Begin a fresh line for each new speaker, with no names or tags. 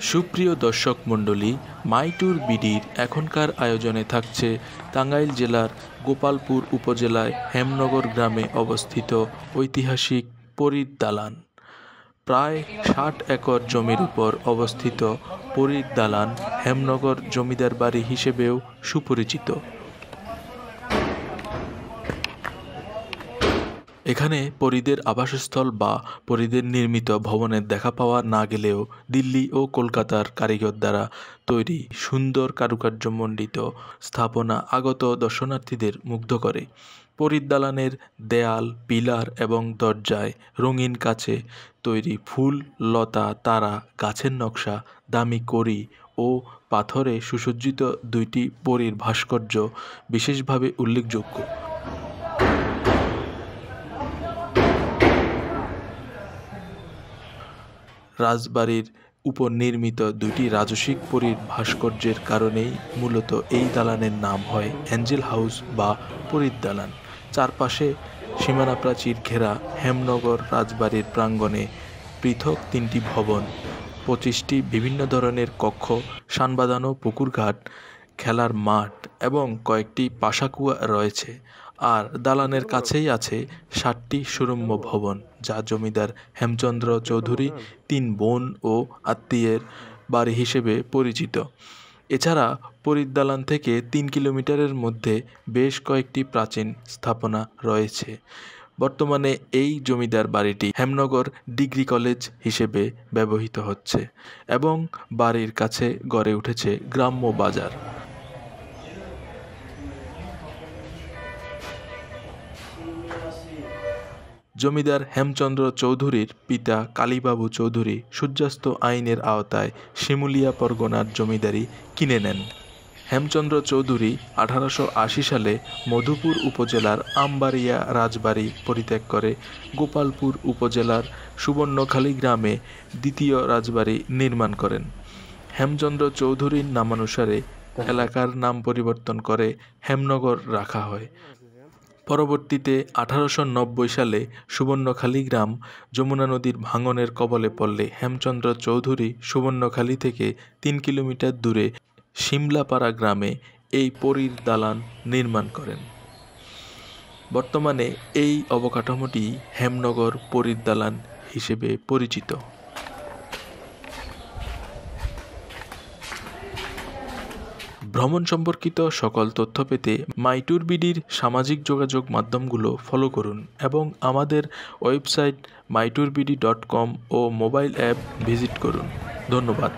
সুপ্রিয় দর্শক মণ্ডলী, মাইটুর বিডির এখনকার আয়োজনে থাকছে টাঙ্গাইল জেলার গোপালপুর উপজেলায় হেমনগর গ্রামে অবস্থিত ঐতিহাসিক পরীর দালান। প্রায় ষাট একর জমির উপর অবস্থিত পরীর দালান হেমনগর জমিদার বাড়ি হিসেবেও সুপরিচিত। এখানে পরিদের আবাসস্থল বা পরিদের নির্মিত ভবনের দেখা পাওয়া না গেলেও দিল্লি ও কলকাতার কারিগর দ্বারা তৈরি সুন্দর কারুকার্যমণ্ডিত স্থাপনা আগত দর্শনার্থীদের মুগ্ধ করে। পরিদালানের দেয়াল, পিলার এবং দরজায় রঙিন কাছে তৈরি ফুল, লতা, তারা, গাছের নকশা, দামি করি ও পাথরে সুসজ্জিত দুইটি পরীর ভাস্কর্য বিশেষভাবে উল্লেখযোগ্য। রাজবাড়ির উপর নির্মিত দুটি রাজসিক পরীর ভাস্কর্যের কারণেই মূলত এই দালানের নাম হয় অ্যাঞ্জেল হাউস বা পরীর দালান। চারপাশে সীমানা প্রাচীর ঘেরা হেমনগর রাজবাড়ির প্রাঙ্গণে পৃথক তিনটি ভবন, পঁচিশটি বিভিন্ন ধরনের কক্ষ সানবাঁধানো পুকুরঘাট, খেলার মাঠ এবং কয়েকটি পাশাকুয়া রয়েছে। আর দালানের কাছেই আছে ষাটটি সুরম্য ভবন, যা জমিদার হেমচন্দ্র চৌধুরী, তিন বোন ও আত্মীয়ের বাড়ি হিসেবে পরিচিত। এছাড়া পরিদালান থেকে তিন কিলোমিটারের মধ্যে বেশ কয়েকটি প্রাচীন স্থাপনা রয়েছে। বর্তমানে এই জমিদার বাড়িটি হেমনগর ডিগ্রি কলেজ হিসেবে ব্যবহৃত হচ্ছে এবং বাড়ির কাছে গড়ে উঠেছে গ্রাম্য বাজার। জমিদার হেমচন্দ্র চৌধুরীর পিতা কালীবাবু চৌধুরী সূর্যাস্ত আইনের আওতায় শিমুলিয়া পরগনার জমিদারি কিনে নেন। হেমচন্দ্র চৌধুরী আঠারোশো আশি সালে মধুপুর উপজেলার আমবাড়িয়া রাজবাড়ি পরিত্যাগ করে গোপালপুর উপজেলার সুবর্ণখালী গ্রামে দ্বিতীয় রাজবাড়ি নির্মাণ করেন। হেমচন্দ্র চৌধুরীর নামানুসারে এলাকার নাম পরিবর্তন করে হেমনগর রাখা হয়। পরবর্তীতে আঠারোশো নব্বই সালে সুবর্ণখালী গ্রাম যমুনা নদীর ভাঙনের কবলে পড়লে হেমচন্দ্র চৌধুরী সুবর্ণখালী থেকে তিন কিলোমিটার দূরে সিমলাপাড়া গ্রামে এই পরীর দালান নির্মাণ করেন। বর্তমানে এই অবকাঠামোটি হেমনগর পরীর দালান হিসেবে পরিচিত। ভ্রমণ সম্পর্কিত সকল তথ্য পেতে মাইটুর বিডির সামাজিক যোগাযোগ মাধ্যমগুলো ফলো করুন এবং আমাদের ওয়েবসাইট মাইটুরবিডি ডট কম ও মোবাইল অ্যাপ ভিজিট করুন। ধন্যবাদ।